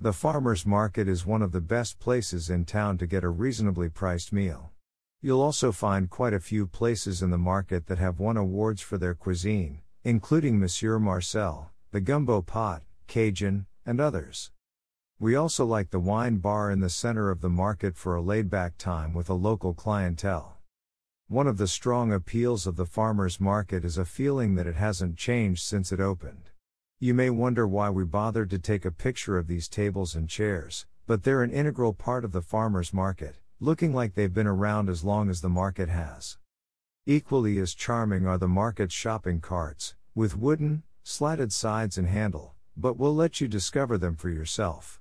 The farmer's market is one of the best places in town to get a reasonably priced meal. You'll also find quite a few places in the market that have won awards for their cuisine, including Monsieur Marcel, the Gumbo Pot, Cajun, and others. We also like the wine bar in the center of the market for a laid back time with a local clientele. One of the strong appeals of the farmer's market is a feeling that it hasn't changed since it opened. You may wonder why we bothered to take a picture of these tables and chairs, but they're an integral part of the farmer's market, looking like they've been around as long as the market has. Equally as charming are the market's shopping carts, with wooden, slatted sides and handle, but we'll let you discover them for yourself.